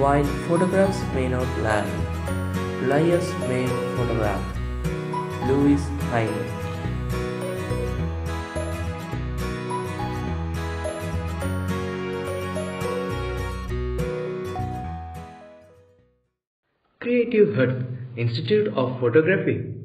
While photographs may not lie, liars may photograph. Louis Hine. Creative Hut Institute of Photography